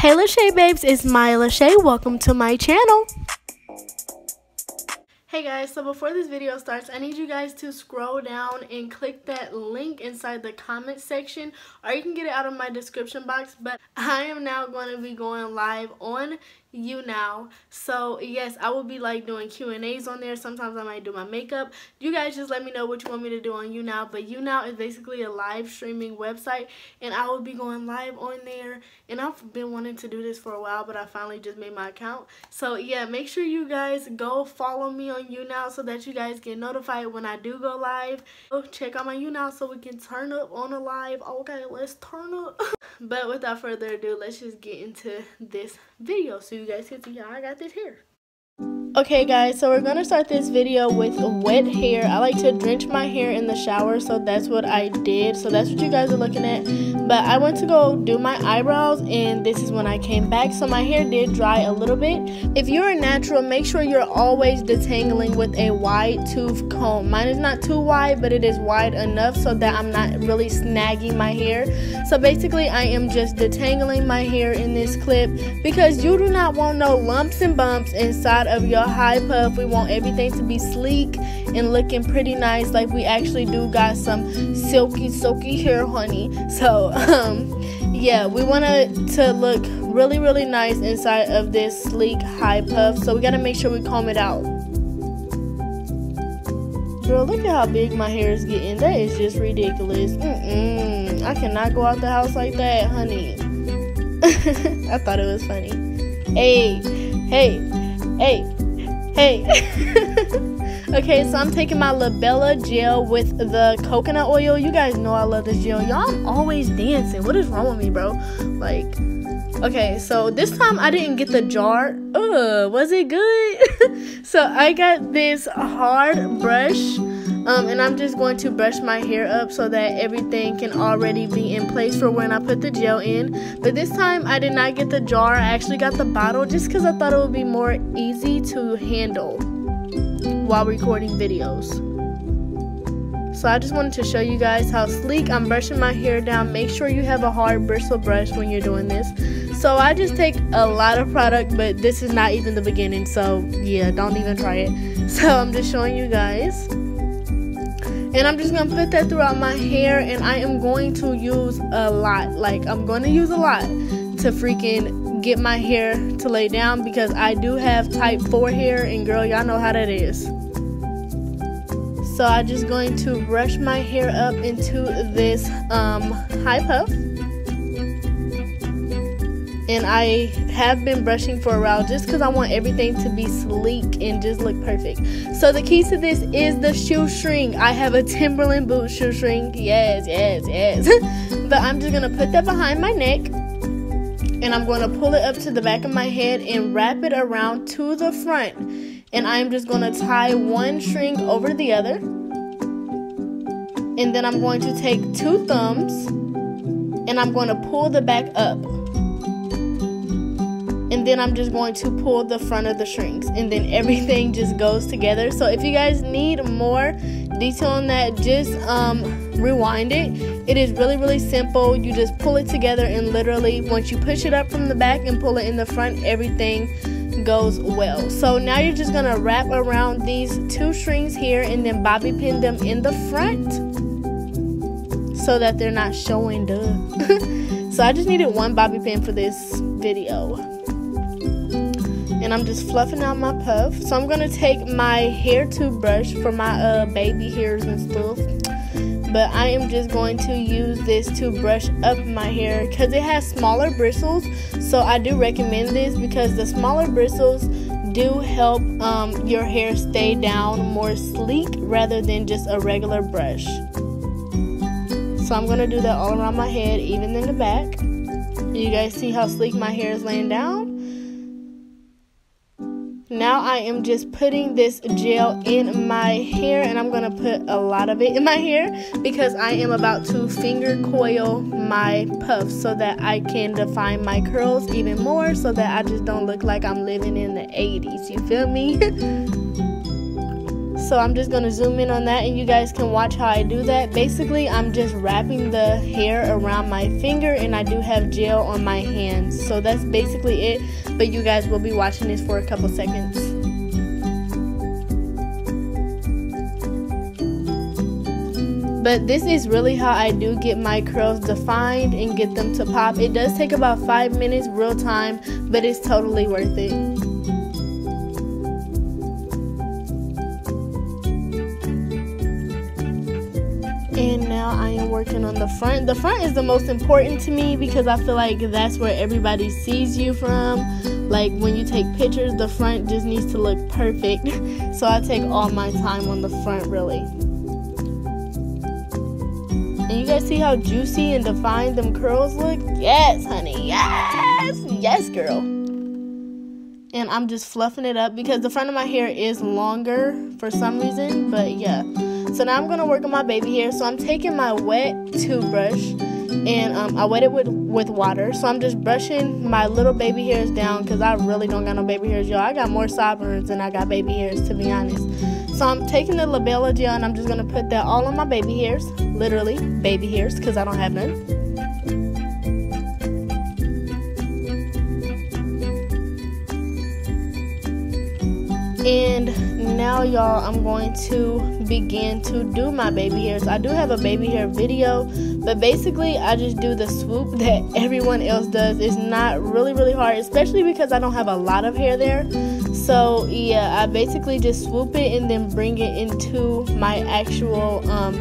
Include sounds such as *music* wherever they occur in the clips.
Hey Lashae babes, it's Miya Lashae. Welcome to my channel. Hey guys, so before this video starts, I need you guys to scroll down and click that link inside the comment section or you can get it out of my description box. But I am now going to be going live on YouNow so yes i will be like doing q and a's on there. Sometimes i might do my makeup. You guys just let me know what you want me to do on YouNow but YouNow is basically a live streaming website and i will be going live on there. And i've been wanting to do this for a while but i finally just made my account. So yeah make sure you guys go follow me on YouNow so that you guys get notified when i do go live. Go check out my YouNow so we can turn up on a live. Okay let's turn up. *laughs* But without further ado let's just get into this video. so you guys can see how I got this hair. Okay guys, so we're gonna start this video with wet hair. I like to drench my hair in the shower, so that's what I did. So that's what you guys are looking at. But I went to go do my eyebrows and this is when I came back. So my hair did dry a little bit. If you're a natural, make sure you're always detangling with a wide tooth comb. Mine is not too wide, but it is wide enough so that I'm not really snagging my hair. So basically I am just detangling my hair in this clip because you do not want no lumps and bumps inside of your high puff. We want everything to be sleek and looking pretty nice like we actually do got some silky silky hair honey. So *laughs* um yeah, we want it to look really really nice inside of this sleek high puff. So we got to make sure we comb it out. Girl, look at how big my hair is getting. That is just ridiculous. Mm-mm. I cannot go out the house like that, honey. *laughs* I thought it was funny. Hey, hey, hey. Hey. *laughs* okay, so I'm taking my La Bella gel with the coconut oil. You guys know I love this gel. Y'all, I'm always dancing. What is wrong with me, bro? Like, okay, so this time I didn't get the jar. Ugh, was it good? *laughs* so I got this hard brush um, and I'm just going to brush my hair up so that everything can already be in place for when I put the gel in. But this time I did not get the jar, I actually got the bottle just because I thought it would be more easy to handle while recording videos. So I just wanted to show you guys how sleek I'm brushing my hair down. Make sure you have a hard bristle brush when you're doing this. So I just take a lot of product, but this is not even the beginning. So yeah, don't even try it. *laughs* So I'm just showing you guys and I'm just gonna put that throughout my hair and I am going to use a lot. Like I'm to use a lot to freaking get my hair to lay down because I do have type 4 hair and girl y'all know how that is. So I'm just going to brush my hair up into this um, high puff and I have been brushing for a while just because I want everything to be sleek and just look perfect. So the key to this is the shoestring. I have a Timberland boot shoestring. Yes, yes, yes. *laughs* but I'm just to put that behind my neck and I'm to pull it up to the back of my head and wrap it around to the front. And I'm just to tie one string over the other. And then I'm going to take two thumbs and I'm going to pull the back up and then I'm just going to pull the front of the strings and then everything *laughs* just goes together. So if you guys need more detail on that just um, rewind it. It is really really simple. You just pull it together and literally once you push it up from the back and pull it in the front everything goes well. So now you're just gonna wrap around these two strings here and then bobby pin them in the front so that they're not showing duh *laughs* so I just needed one bobby pin for this video and I'm just fluffing out my puff. So I'm gonna take my hair toothbrush for my uh, baby hairs and stuff. But I am just going to use this to brush up my hair because it has smaller bristles. So I do recommend this because the smaller bristles do help um, your hair stay down more sleek rather than just a regular brush. So I'm going to do that all around my head, even in the back. You guys see how sleek my hair is laying down? Now I am just putting this gel in my hair and I'm going to put a lot of it in my hair because I am about to finger coil my puffs so that I can define my curls even more so that I just don't look like I'm living in the 80s. You feel me? *laughs* so I'm just to zoom in on that and you guys can watch how I do that. Basically, I'm just wrapping the hair around my finger and I do have gel on my hands. So that's basically it, but you guys will be watching this for a couple seconds. but this is really how I do get my curls defined and get them to pop. It does take about five minutes real time, but it's totally worth it. Am working on the front. The front is the most important to me because I feel like that's where everybody sees you from. Like when you take pictures, the front just needs to look perfect. *laughs* So I take all my time on the front really. And you guys see how juicy and defined them curls look? Yes, honey. Yes. Yes, girl. And I'm just fluffing it up because the front of my hair is longer for some reason. But yeah. So now I'm to work on my baby hair. So I'm taking my wet toothbrush and um, I wet it with, with water. So I'm just brushing my little baby hairs down because I really don't got no baby hairs, y'all. I got more sideburns than I got baby hairs, to be honest. So I'm taking the La Bella gel and I'm just to put that all on my baby hairs. Literally, baby hairs because I don't have none. And now y'all, I'm going to begin to do my baby hairs. I do have a baby hair video, but basically I just do the swoop *laughs* that everyone else does. It's not really, really hard, especially because I don't have a lot of hair there. So yeah, I basically just swoop it and then bring it into my actual um,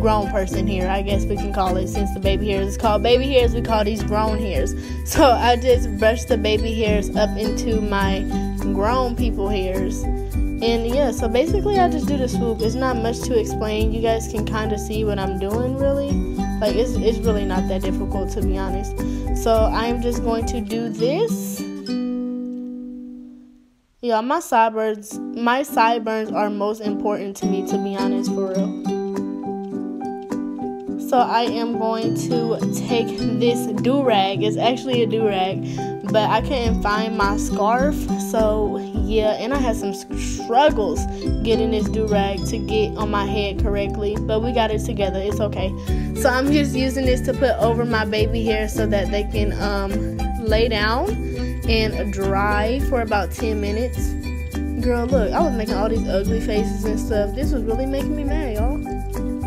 grown person here, I guess we can call it, since the baby hairs is called baby hairs, we call these grown hairs. *laughs* So I just brush the baby hairs up into my grown people hairs. And yeah, so basically I just do the swoop. It's not much to explain. You guys can kind of see what I'm doing really. Like it's, it's really not that difficult to be honest. So I'm just going to do this. Yeah, my sideburns, my sideburns are most important to me to be honest for real. So I am going to take this do-rag. It's actually a do-rag, but I couldn't find my scarf. So yeah, and I had some struggles getting this do-rag to get on my head correctly, but we got it together. It's okay. So I'm just using this to put over my baby hair so that they can um, lay down and dry for about 10 minutes. Girl, look, I was making all these ugly faces and stuff. This was really making me mad, y'all.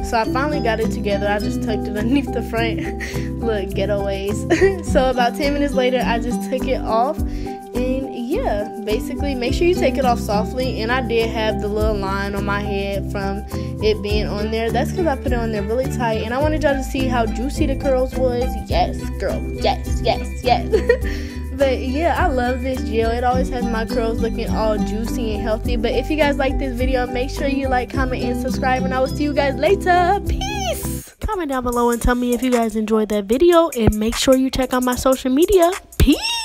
So I finally got it together. I just tucked it *laughs* underneath the front. *laughs* Look, getaways. *laughs* so about 10 minutes later, I just took it off. And yeah, basically, make sure you take it off softly. And I did have the little line on my head from it being on there. That's because I put it on there really tight. And I wanted y'all to see how juicy the curls was. Yes, girl. Yes, yes, yes. But yeah, I love this gel. It always has my curls looking all juicy and healthy. But if you guys like this video, make sure you like, comment, and subscribe. And I will see you guys later. Peace! Comment down below and tell me if you guys enjoyed that video. And make sure you check out my social media. Peace!